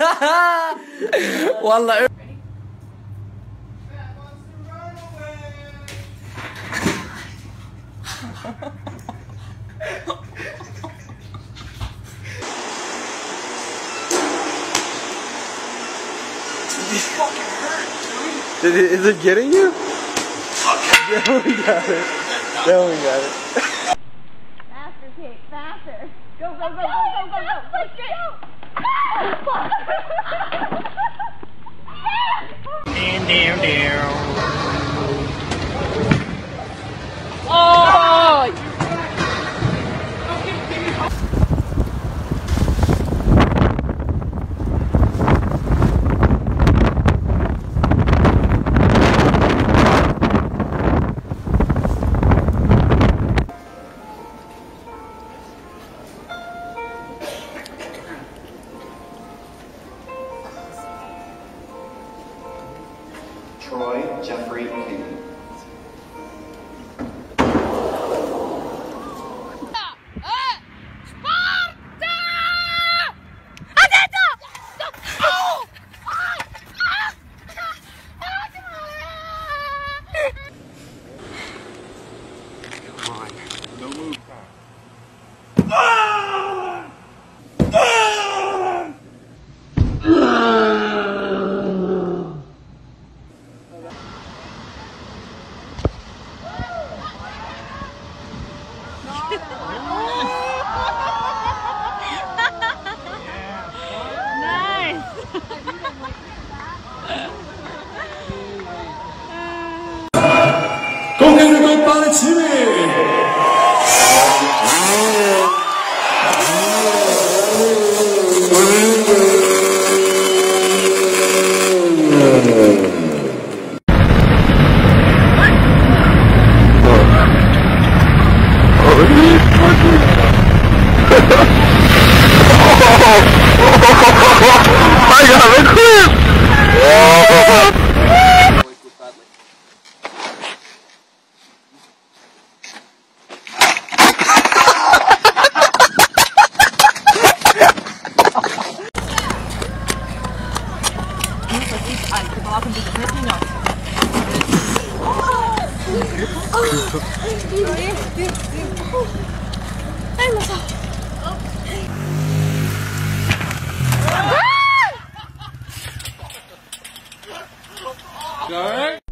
والله Did it, is it getting you? That one got it. That one got it. Faster, Kate, faster. Go, go, go, go, go, go, go. Go straight. Down, Down, down. Troy Jeffrey King. I machen Sie das nicht hinaus. Nein.